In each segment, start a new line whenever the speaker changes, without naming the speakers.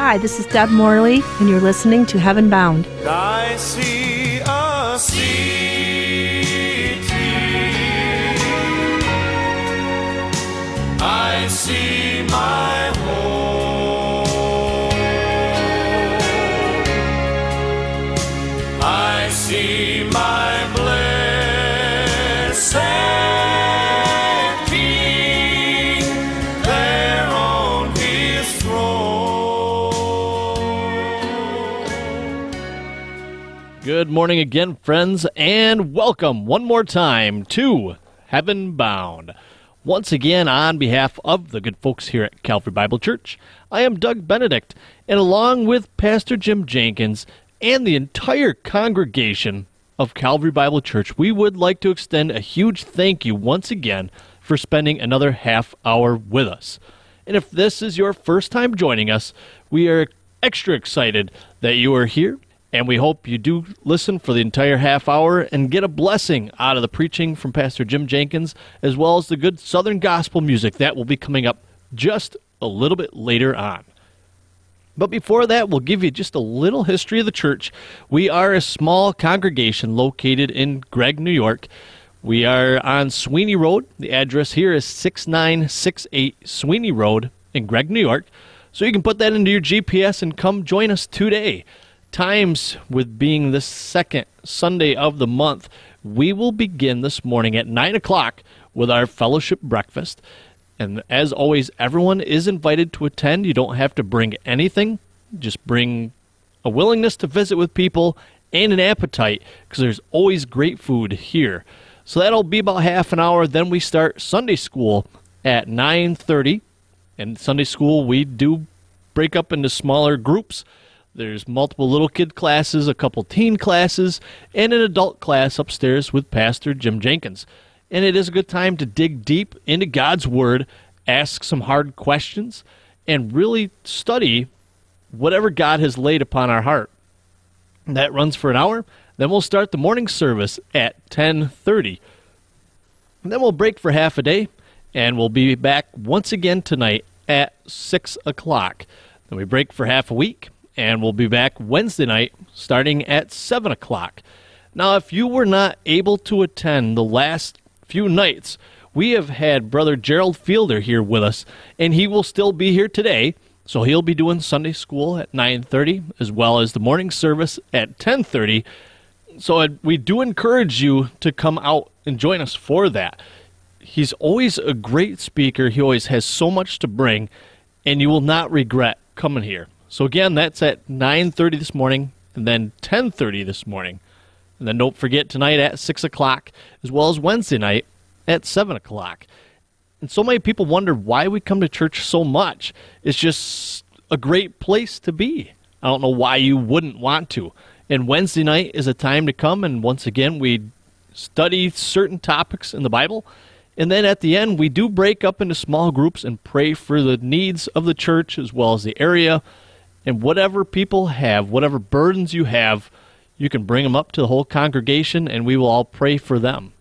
Hi, this is Deb Morley, and you're listening to Heaven Bound.
I see a. I see my
Good morning again, friends, and welcome one more time to Heaven Bound. Once again, on behalf of the good folks here at Calvary Bible Church, I am Doug Benedict, and along with Pastor Jim Jenkins and the entire congregation of Calvary Bible Church, we would like to extend a huge thank you once again for spending another half hour with us. And if this is your first time joining us, we are extra excited that you are here, and we hope you do listen for the entire half hour and get a blessing out of the preaching from Pastor Jim Jenkins, as well as the good Southern gospel music that will be coming up just a little bit later on. But before that, we'll give you just a little history of the church. We are a small congregation located in Greig, New York. We are on Sweeney Road. The address here is 6968 Sweeney Road in Greig, New York. So you can put that into your GPS and come join us today. Times with being the second Sunday of the month, we will begin this morning at 9 o'clock with our fellowship breakfast. And as always, everyone is invited to attend. You don't have to bring anything, just bring a willingness to visit with people and an appetite because there's always great food here. So that'll be about half an hour. Then we start Sunday school at 9:30. And Sunday school we do break up into smaller groups. There's multiple little kid classes, a couple teen classes, and an adult class upstairs with Pastor Jim Jenkins. And it is a good time to dig deep into God's Word, ask some hard questions, and really study whatever God has laid upon our heart. That runs for an hour. Then we'll start the morning service at 10:30. Then we'll break for half a day, and we'll be back once again tonight at six o'clock. Then we break for half a week, and we'll be back Wednesday night starting at seven o'clock. Now, if you were not able to attend the last few nights, we have had Brother Gerald Fielder here with us, and he will still be here today. So he'll be doing Sunday school at 9:30 as well as the morning service at 10:30. So we do encourage you to come out and join us for that. He's always a great speaker. He always has so much to bring, and you will not regret coming here. So again, that's at 9:30 this morning, and then 10:30 this morning, and then don't forget tonight at six o'clock, as well as Wednesday night at seven o'clock. And so many people wonder why we come to church so much. It's just a great place to be. I don't know why you wouldn't want to. And Wednesday night is a time to come, and once again, we study certain topics in the Bible. And then at the end, we do break up into small groups and pray for the needs of the church as well as the area. And whatever people have, whatever burdens you have, you can bring them up to the whole congregation, and we will all pray for them.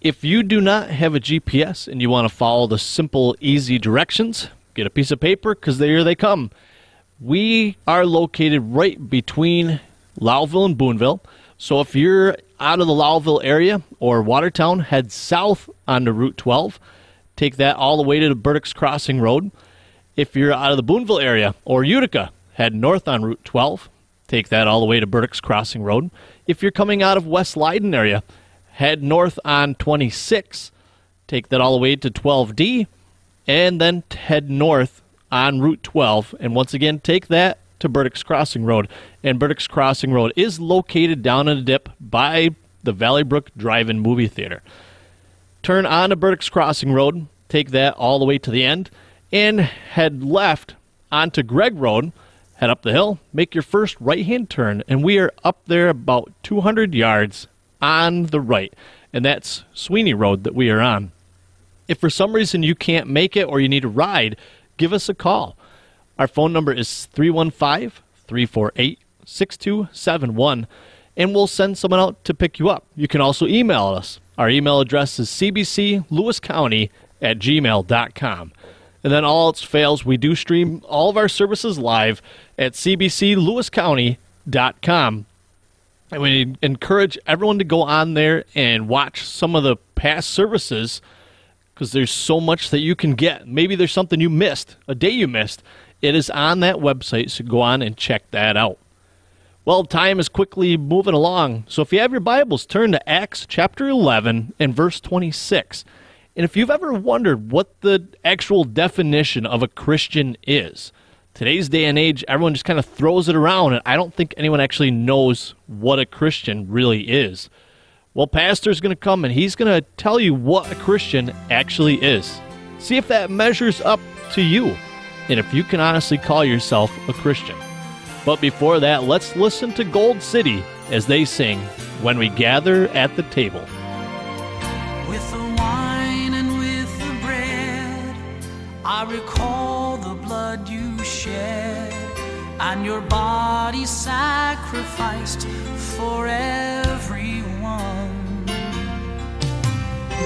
If you do not have a GPS and you want to follow the simple, easy directions, get a piece of paper because there they come. We are located right between Lowville and Boonville. So if you're out of the Lowville area or Watertown, head south onto Route 12. Take that all the way to the Burdick's Crossing Road. If you're out of the Boonville area or Utica, head north on Route 12. Take that all the way to Burdick's Crossing Road. If you're coming out of West Leyden area, head north on 26. Take that all the way to 12D, and then head north on Route 12. And once again, take that to Burdick's Crossing Road. And Burdick's Crossing Road is located down in a dip by the Valley Brook Drive-In Movie Theater. Turn on to Burdick's Crossing Road, take that all the way to the end, and head left onto Gregg Road. Head up the hill, make your first right hand turn, and we are up there about 200 yards on the right. And that's Sweeney Road that we are on. If for some reason you can't make it or you need a ride, give us a call. Our phone number is 315 348 6271, and we'll send someone out to pick you up. You can also email us. Our email address is cbclewiscounty at gmail.com. And then all else fails, we do stream all of our services live at cbclewiscounty.com. And we encourage everyone to go on there and watch some of the past services because there's so much that you can get. Maybe there's something you missed, a day you missed. It is on that website, so go on and check that out. Well, time is quickly moving along. So if you have your Bibles, turn to Acts chapter 11 and verse 26. And if you've ever wondered what the actual definition of a Christian is, today's day and age, everyone just kind of throws it around, and I don't think anyone actually knows what a Christian really is. Well, Pastor's going to come and he's going to tell you what a Christian actually is. See if that measures up to you, and if you can honestly call yourself a Christian. But before that, let's listen to Gold City as they sing When We Gather at the Table.
I recall the blood you shed and your body sacrificed for everyone.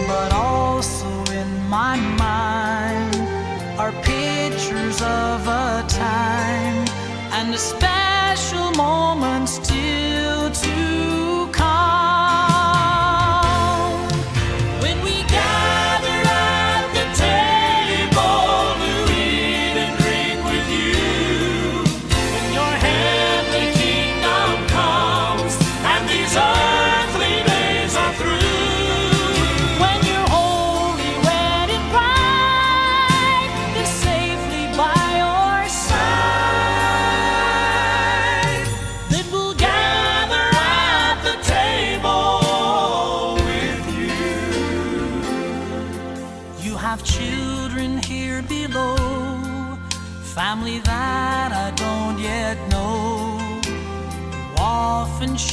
But also in my mind are pictures of a time and a special moment still to come.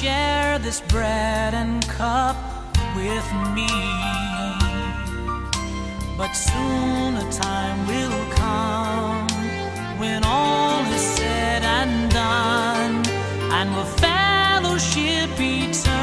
Share this bread and cup with me. But soon a time will come when all is said and done, and we'll fellowship eternally.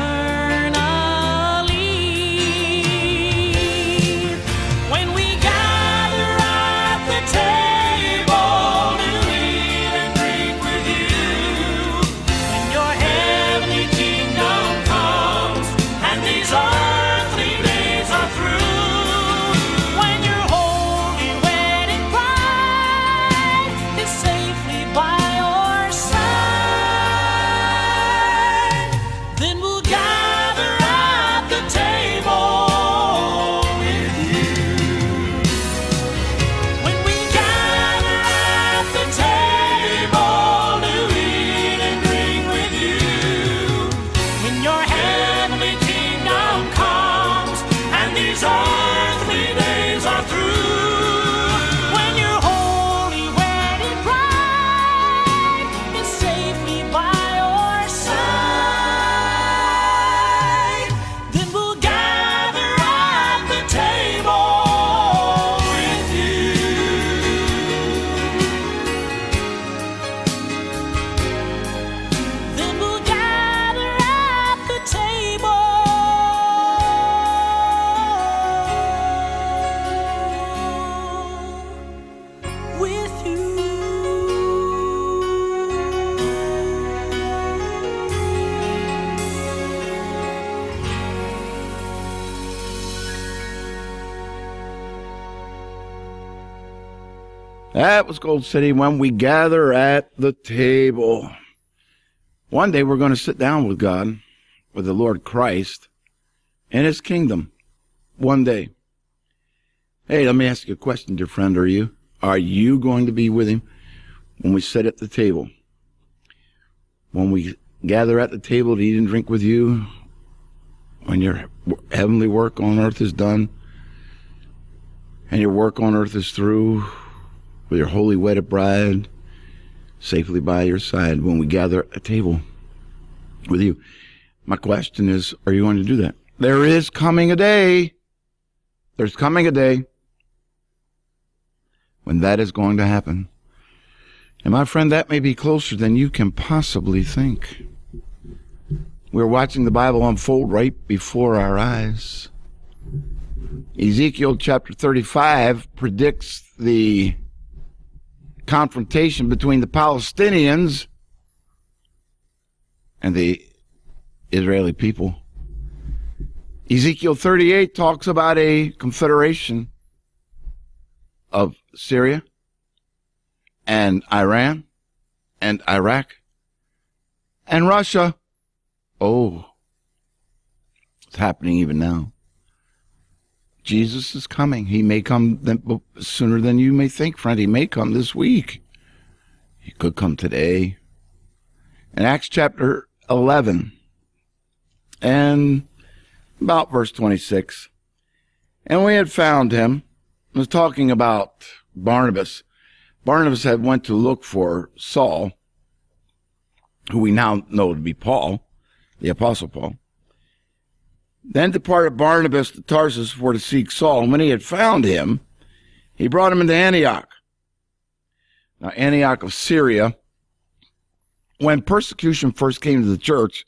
Was Gold City when we gather at the table. One day we're going to sit down with God, with the Lord Christ, in His kingdom. One day. Hey, let me ask you a question, dear friend. Are you? Are you going to be with Him when we sit at the table? When we gather at the table to eat and drink with you? When your heavenly work on earth is done? And your work on earth is through? With your holy wedded bride safely by your side when we gather at a table with you. My question is, are you going to do that? There is coming a day. There's coming a day when that is going to happen. And my friend, that may be closer than you can possibly think. We're watching the Bible unfold right before our eyes. Ezekiel chapter 35 predicts the confrontation between the Palestinians and the Israeli people. Ezekiel 38 talks about a confederation of Syria and Iran and Iraq and Russia. Oh, it's happening even now. Jesus is coming. He may come sooner than you may think, friend. He may come this week. He could come today. In Acts chapter 11 and about verse 26, and we had found him. Was talking about Barnabas. Barnabas had went to look for Saul, who we now know to be Paul, the apostle Paul. Then departed Barnabas to Tarsus for to seek Saul. And when he had found him, he brought him into Antioch. Now, Antioch of Syria, when persecution first came to the church,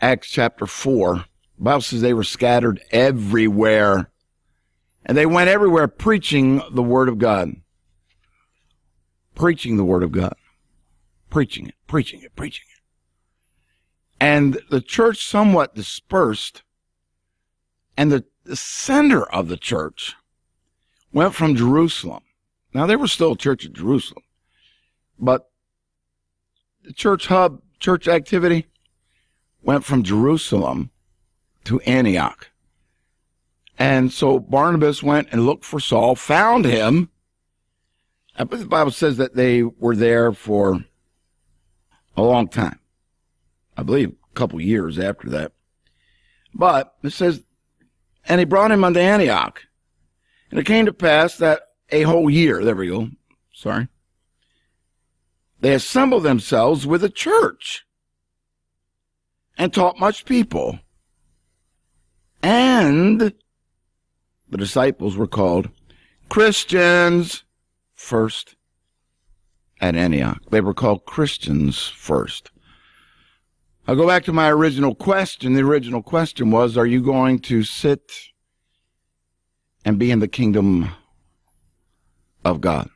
Acts chapter 4, the Bible says they were scattered everywhere. And they went everywhere preaching the word of God. Preaching the word of God. Preaching it, preaching it, preaching it. And the church somewhat dispersed and the, center of the church went from Jerusalem. Now, there was still a church at Jerusalem, but the church hub, church activity went from Jerusalem to Antioch. And so Barnabas went and looked for Saul, found him. Uh, I believe the Bible says that they were there for a long time. I believe a couple years after that. But it says and he brought him unto Antioch. And it came to pass that a whole year, there we go, sorry, they assembled themselves with a church and taught much people. And the disciples were called Christians first at Antioch. They were called Christians first. I'll go back to my original question. The original question was, are you going to sit and be in the kingdom of God?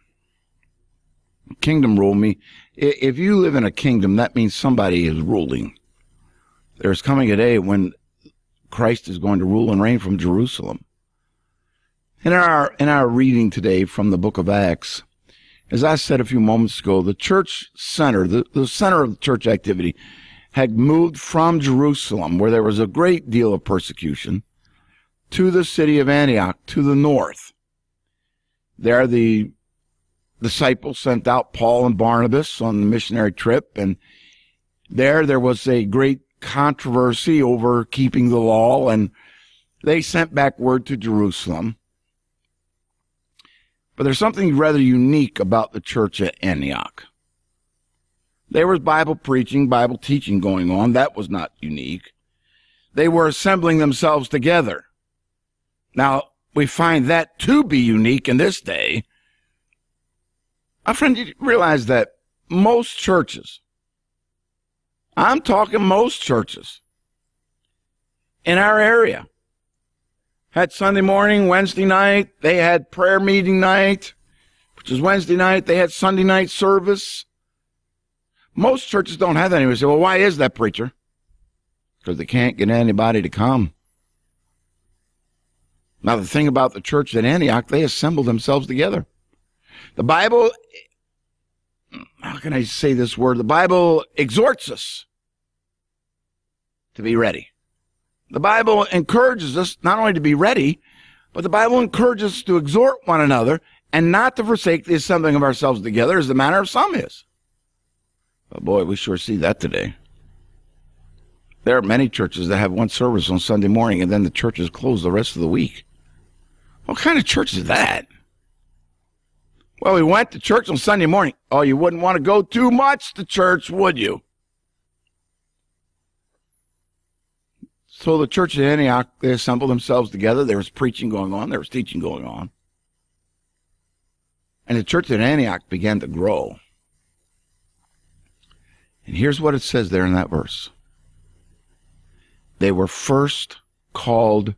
Kingdom rule me. If you live in a kingdom, that means somebody is ruling. There's coming a day when Christ is going to rule and reign from Jerusalem. In our, in our reading today from the book of Acts, as I said a few moments ago, the church center, the, the center of the church activity had moved from Jerusalem, where there was a great deal of persecution, to the city of Antioch, to the north. There, the disciples sent out Paul and Barnabas on the missionary trip, and there, there was a great controversy over keeping the law, and they sent back word to Jerusalem. But there's something rather unique about the church at Antioch. There was Bible preaching, Bible teaching going on. That was not unique. They were assembling themselves together. Now, we find that to be unique in this day. My friend, you realize that most churches, I'm talking most churches in our area, had Sunday morning, Wednesday night, they had prayer meeting night, which is Wednesday night, they had Sunday night service. Most churches don't have that anymore. Say, well, why is that, preacher? Because they can't get anybody to come. Now, the thing about the church at Antioch, they assembled themselves together. The Bible, how can I say this word? The Bible exhorts us to be ready. The Bible encourages us not only to be ready, but the Bible encourages us to exhort one another and not to forsake the assembling of ourselves together as the manner of some is. But boy, we sure see that today. There are many churches that have one service on Sunday morning and then the church is closed the rest of the week. What kind of church is that? Well, we went to church on Sunday morning. Oh, you wouldn't want to go too much to church, would you? So the church at Antioch, they assembled themselves together. There was preaching going on. There was teaching going on. And the church at Antioch began to grow. And here's what it says there in that verse. They were first called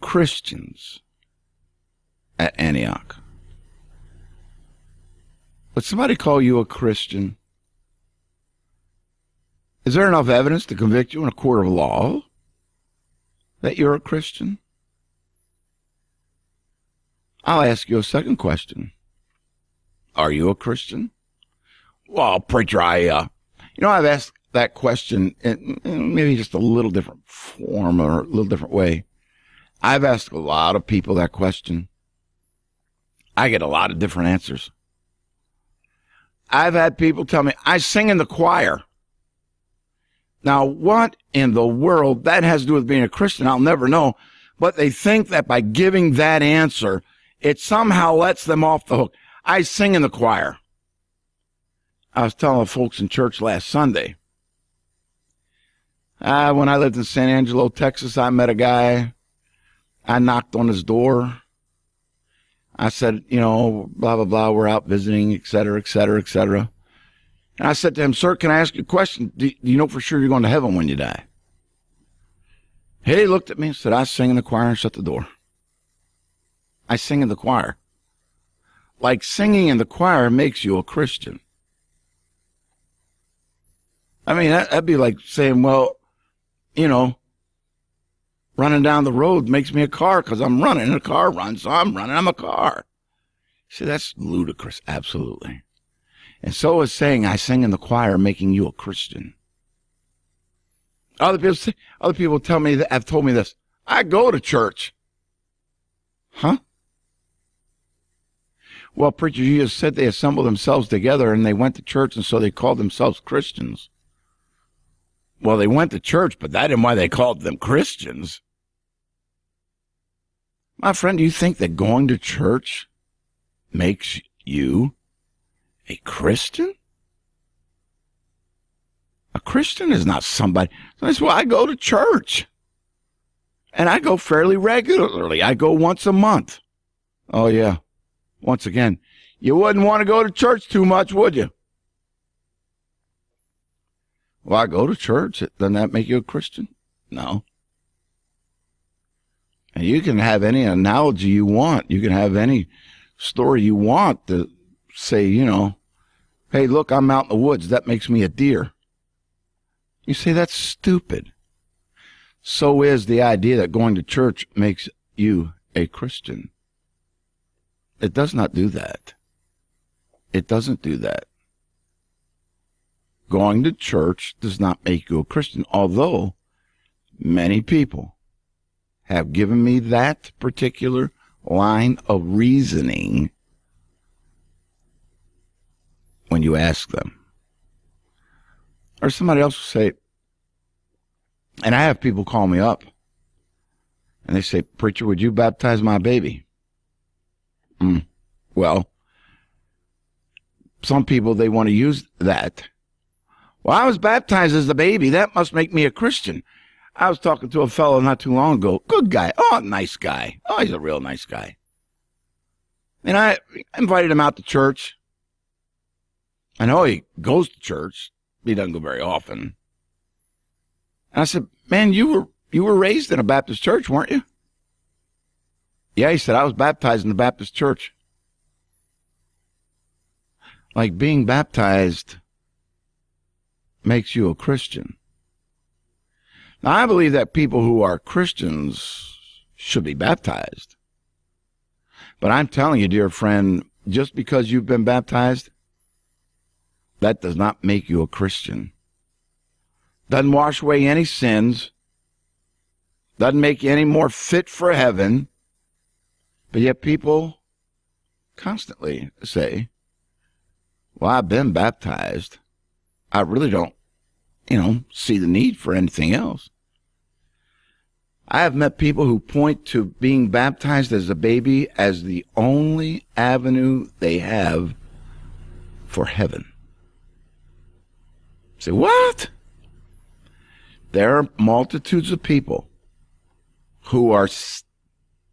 Christians at Antioch. Would somebody call you a Christian? Is there enough evidence to convict you in a court of law that you're a Christian? I'll ask you a second question. Are you a Christian? Well, preacher, I, uh, you know, I've asked that question in, maybe just a little different form or a little different way. I've asked a lot of people that question. I get a lot of different answers. I've had people tell me, I sing in the choir. Now, what in the world that has to do with being a Christian, I'll never know. But they think that by giving that answer, it somehow lets them off the hook. I sing in the choir. I was telling folks in church last Sunday. Uh, when I lived in San Angelo, Texas, I met a guy. I knocked on his door. I said, you know, blah, blah, blah, we're out visiting, et cetera, et cetera, et cetera. And I said to him, sir, can I ask you a question? Do, do you know for sure you're going to heaven when you die? He looked at me and said, I sing in the choir and shut the door. I sing in the choir. Like singing in the choir makes you a Christian. I mean, that, that'd be like saying, well, you know, running down the road makes me a car because I'm running and a car runs, so I'm running, I'm a car. See, that's ludicrous, absolutely. And so is saying I sing in the choir making you a Christian. Other people say, other people tell me that have told me this. I go to church. Huh? Well, preacher, you just said they assembled themselves together and they went to church and so they called themselves Christians. Well, they went to church, but that isn't why they called them Christians. My friend, do you think that going to church makes you a Christian? A Christian is not somebody. That's why I go to church. And I go fairly regularly. I go once a month. Oh, yeah. Once again, you wouldn't want to go to church too much, would you? Well, I go to church. Doesn't that make you a Christian? No. And you can have any analogy you want. You can have any story you want to say, you know, hey, look, I'm out in the woods. That makes me a deer. You say that's stupid. So is the idea that going to church makes you a Christian. It does not do that. It doesn't do that. Going to church does not make you a Christian, although many people have given me that particular line of reasoning when you ask them. Or somebody else will say, and I have people call me up and they say, Preacher, would you baptize my baby? Mm. Well, some people, they want to use that. Well, I was baptized as a baby. That must make me a Christian. I was talking to a fellow not too long ago. Good guy. Oh, nice guy. Oh, he's a real nice guy. And I invited him out to church. I know oh, he goes to church. He doesn't go very often. And I said, man, you were, you were raised in a Baptist church, weren't you? Yeah, he said, I was baptized in the Baptist church. Like being baptized makes you a Christian. Now, I believe that people who are Christians should be baptized. But I'm telling you, dear friend, just because you've been baptized, that does not make you a Christian. Doesn't wash away any sins. Doesn't make you any more fit for heaven. But yet people constantly say, well, I've been baptized. I really don't, you know, see the need for anything else. I have met people who point to being baptized as a baby as the only avenue they have for heaven. Say, what? There are multitudes of people who are st-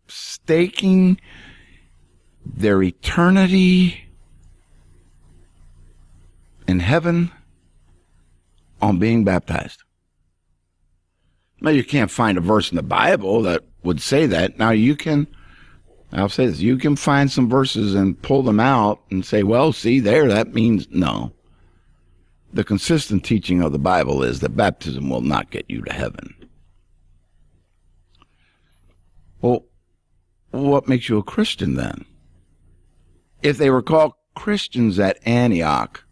staking their eternity in heaven on being baptized. Now, you can't find a verse in the Bible that would say that. Now you can, I'll say this, you can find some verses and pull them out and say, well, see there, that means no. The consistent teaching of the Bible is that baptism will not get you to heaven. Well, what makes you a Christian then? If they were called Christians at Antioch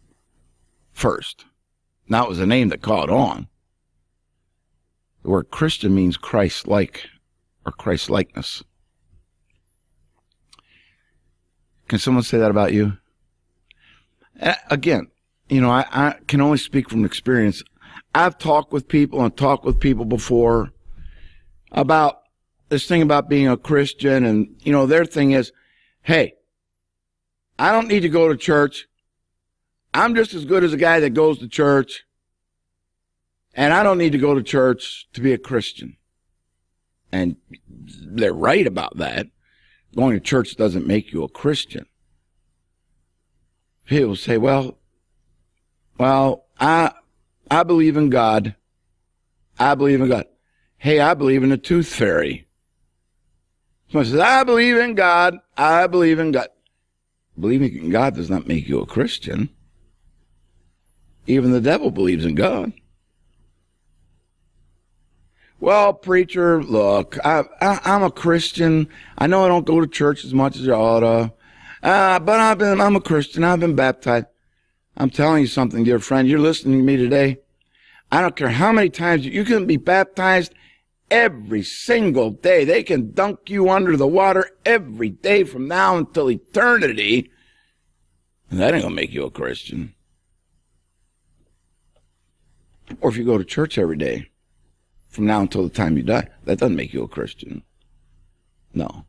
first, now it was a name that caught on. The word Christian means Christ like or Christ likeness. Can someone say that about you? Again, you know, I, I can only speak from experience. I've talked with people and talked with people before about this thing about being a Christian, and, you know, their thing is, hey, I don't need to go to church. I'm just as good as a guy that goes to church. And I don't need to go to church to be a Christian. And they're right about that. Going to church doesn't make you a Christian. People say, well, well, I, I believe in God. I believe in God. Hey, I believe in the tooth fairy. Someone says, I believe in God. I believe in God. Believing in God does not make you a Christian. Even the devil believes in God. Well, preacher, look, I, I'm a Christian. I know I don't go to church as much as I ought to, uh, but I've been, I'm a Christian. I've been baptized. I'm telling you something, dear friend. You're listening to me today. I don't care how many times you can be baptized every single day. They can dunk you under the water every day from now until eternity. And that ain't gonna make you a Christian. Or if you go to church every day from now until the time you die, that doesn't make you a Christian. No.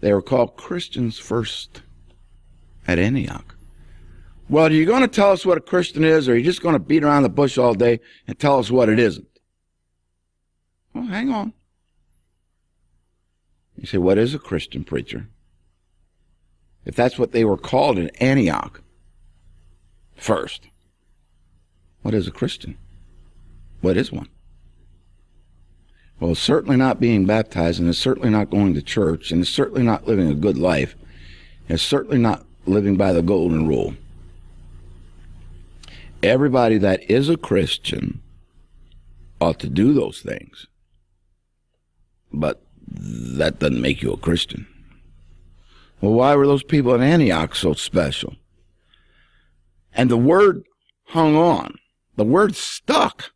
They were called Christians first at Antioch. Well, are you going to tell us what a Christian is, or are you just going to beat around the bush all day and tell us what it isn't? Well, hang on. You say, what is a Christian preacher? If that's what they were called in Antioch first, what is a Christian? What is one? Well, it's certainly not being baptized, and it's certainly not going to church, and it's certainly not living a good life. and It's certainly not living by the golden rule. Everybody that is a Christian ought to do those things. But that doesn't make you a Christian. Well, why were those people in Antioch so special? And the word hung on. The word stuck.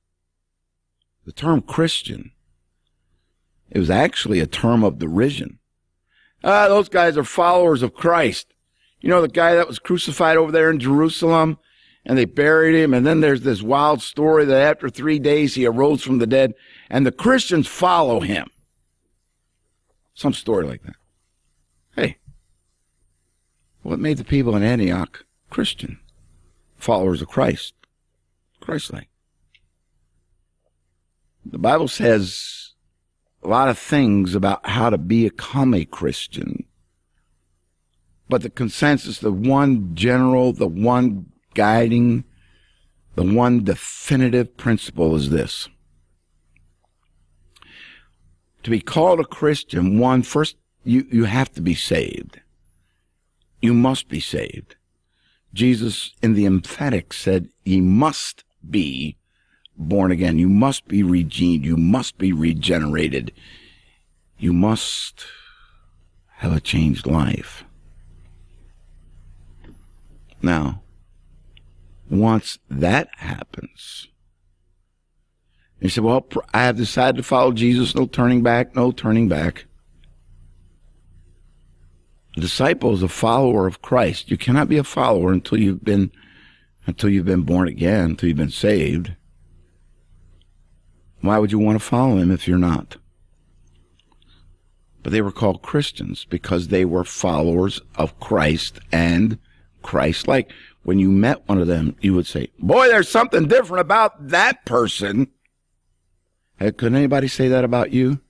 The term Christian. It was actually a term of derision. Ah, those guys are followers of Christ. You know, the guy that was crucified over there in Jerusalem and they buried him. And then there's this wild story that after three days he arose from the dead and the Christians follow him. Some story like that. Hey, what made the people in Antioch Christian? Followers of Christ. Christ-like. The Bible says a lot of things about how to become a Christian. But the consensus, the one general, the one guiding, the one definitive principle is this. To be called a Christian, one, first, you, you have to be saved. You must be saved. Jesus in the emphatic said, ye must be born again. You must be redeemed. You must be regenerated. You must have a changed life. Now, once that happens, you say, well, I have decided to follow Jesus. No turning back. No turning back. A disciple is a follower of Christ. You cannot be a follower until you've been, until you've been born again, until you've been saved. Why would you want to follow him if you're not? But they were called Christians because they were followers of Christ and Christ like. When you met one of them, you would say, Boy, there's something different about that person. Hey, could anybody say that about you?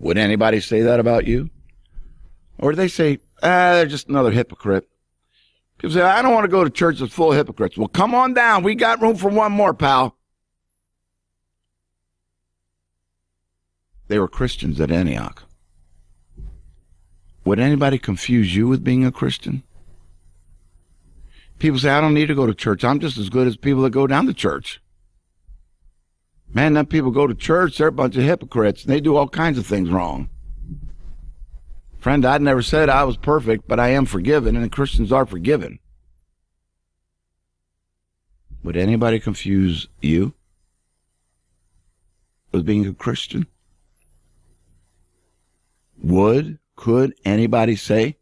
Would anybody say that about you? Or do they say, ah, they're just another hypocrite? People say, I don't want to go to church that's full of hypocrites. Well, come on down. We got room for one more, pal. They were Christians at Antioch. Would anybody confuse you with being a Christian? People say, I don't need to go to church. I'm just as good as people that go down to church. Man, them people go to church, they're a bunch of hypocrites, and they do all kinds of things wrong. Friend, I never said I was perfect, but I am forgiven, and Christians are forgiven. Would anybody confuse you with being a Christian? Would, could anybody say,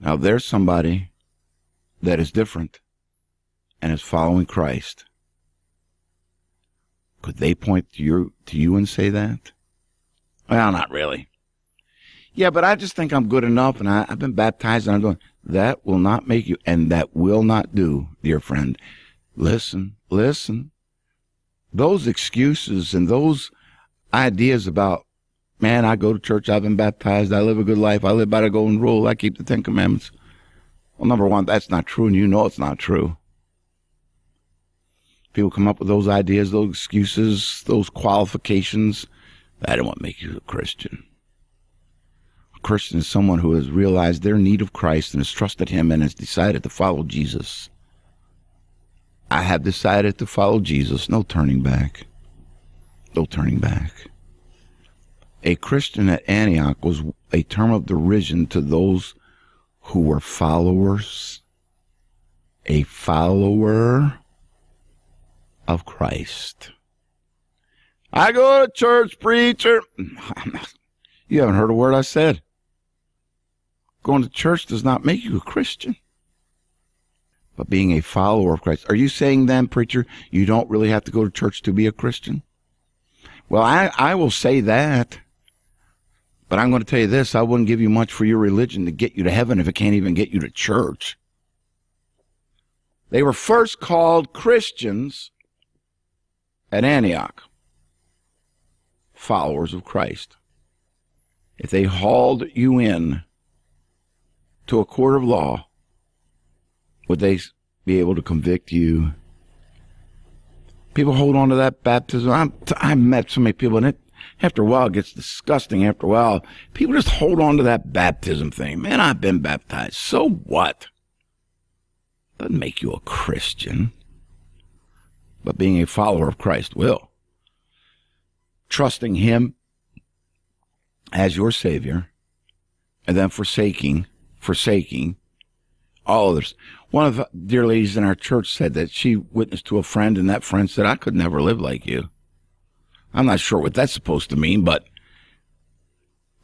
now there's somebody that is different and is following Christ? Could they point to you, to you and say that? Well, not really. Yeah, but I just think I'm good enough and I, I've been baptized and I'm going, that will not make you, and that will not do, dear friend. Listen, listen. Those excuses and those ideas about, man, I go to church, I've been baptized, I live a good life, I live by the golden rule, I keep the Ten Commandments. Well, number one, that's not true, and you know it's not true. People come up with those ideas, those excuses, those qualifications. That don't make you a Christian. A Christian is someone who has realized their need of Christ and has trusted Him and has decided to follow Jesus. I have decided to follow Jesus. No turning back. No turning back. A Christian at Antioch was a term of derision to those who were followers. A follower of Christ. I go to church, preacher. You haven't heard a word I said. Going to church does not make you a Christian but being a follower of Christ. Are you saying then, preacher, you don't really have to go to church to be a Christian? Well, I, I will say that. But I'm going to tell you this I wouldn't give you much for your religion to get you to heaven if it can't even get you to church. They were first called Christians at Antioch, followers of Christ. If they hauled you in to a court of law, would they be able to convict you? People hold on to that baptism. I'm, I met so many people, and it after a while it gets disgusting. After a while, people just hold on to that baptism thing. Man, I've been baptized. So what? Doesn't make you a Christian. But being a follower of Christ will. Trusting Him as your Savior, and then forsaking, forsaking all others. One of the dear ladies in our church said that she witnessed to a friend, and that friend said, I could never live like you. I'm not sure what that's supposed to mean, but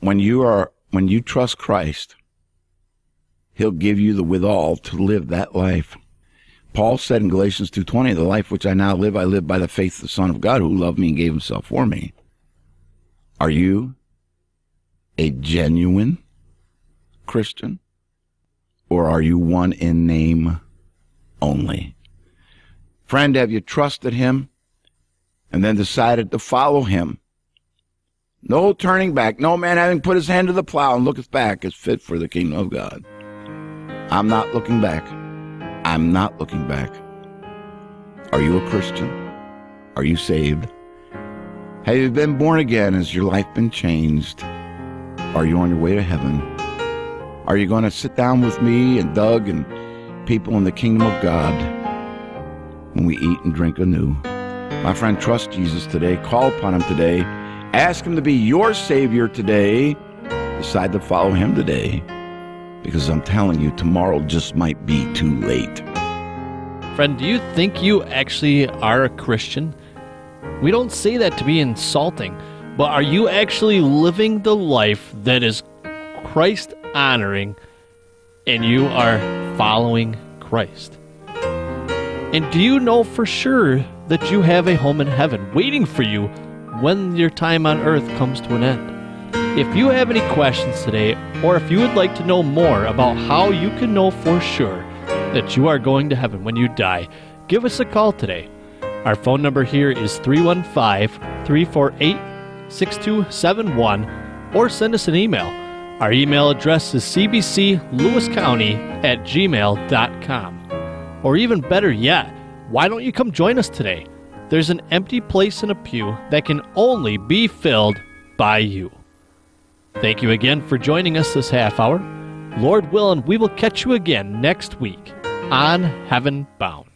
when you are when you trust Christ, He'll give you the withal to live that life. Paul said in Galatians 2:20, "The life which I now live, I live by the faith of the Son of God, who loved me and gave Himself for me." Are you a genuine Christian? or are you one in name only? Friend, have you trusted him and then decided to follow him? No turning back. No man having put his hand to the plow and looketh back is fit for the kingdom of God. I'm not looking back. I'm not looking back. Are you a Christian? Are you saved? Have you been born again? Has your life been changed? Are you on your way to heaven? Are you going to sit down with me and Doug and people in the kingdom of God when we eat and drink anew? My friend, trust Jesus today. Call upon him today. Ask him to be your Savior today. Decide to follow him today. Because I'm telling you, tomorrow just might be too late.
Friend, do you think you actually are a Christian? We don't say that to be insulting, but are you actually living the life that is Christ honoring and you are following Christ? And do you know for sure that you have a home in heaven waiting for you when your time on earth comes to an end? If you have any questions today, or if you would like to know more about how you can know for sure that you are going to heaven when you die, give us a call today. Our phone number here is 315 348 6271, or send us an email. Our email address is cbclewiscounty at gmail.com. Or even better yet, why don't you come join us today? There's an empty place in a pew that can only be filled by you. Thank you again for joining us this half hour. Lord willing, we will catch you again next week on Heaven Bound.